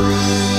Bye.